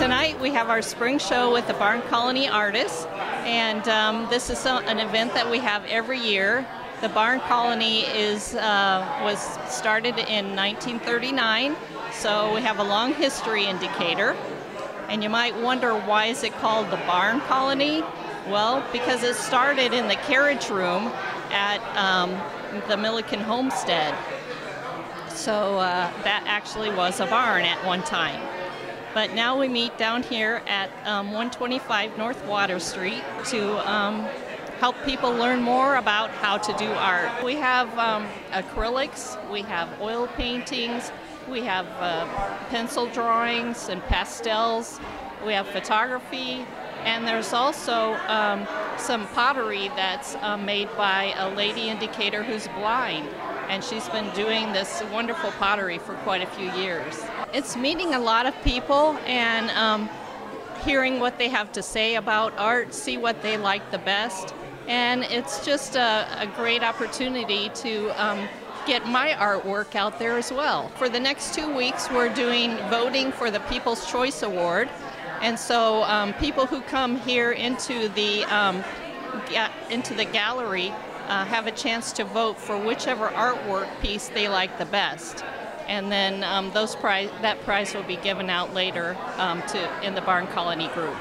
Tonight we have our spring show with the Barn Colony artists, and um, this is an event that we have every year. The Barn Colony is uh, was started in 1939, so we have a long history in Decatur. And you might wonder why is it called the Barn Colony? Well, because it started in the carriage room at um, the Millikin Homestead. So uh, that actually was a barn at one time. But now we meet down here at um, 125 North Water Street to um, help people learn more about how to do art. We have um, acrylics, we have oil paintings, we have uh, pencil drawings and pastels, we have photography, and there's also um, some pottery that's uh, made by a lady in Decatur who's blind and she's been doing this wonderful pottery for quite a few years. It's meeting a lot of people and um, hearing what they have to say about art, see what they like the best, and it's just a, a great opportunity to um, get my artwork out there as well. For the next two weeks, we're doing voting for the People's Choice Award, and so um, people who come here into the um, into the gallery uh, have a chance to vote for whichever artwork piece they like the best. And then um, those prize, that prize will be given out later um, to, in the Barn Colony group.